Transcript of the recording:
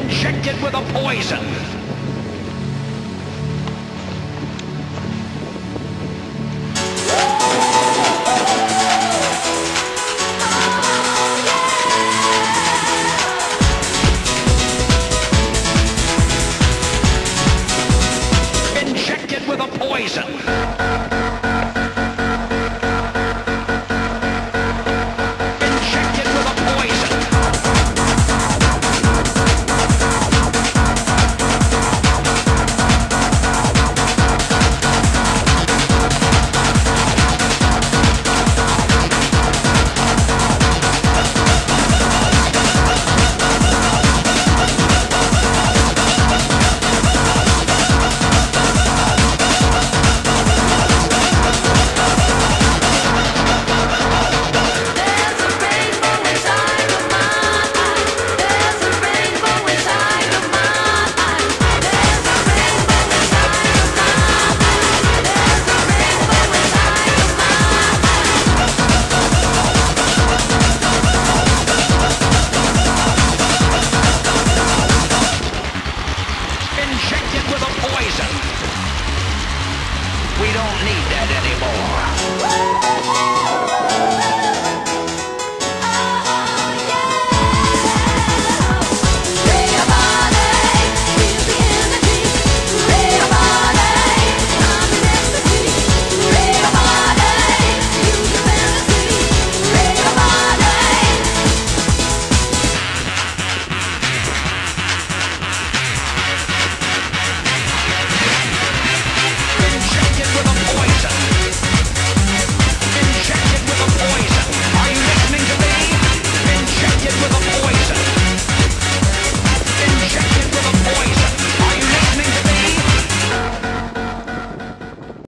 injected with a poison. don't need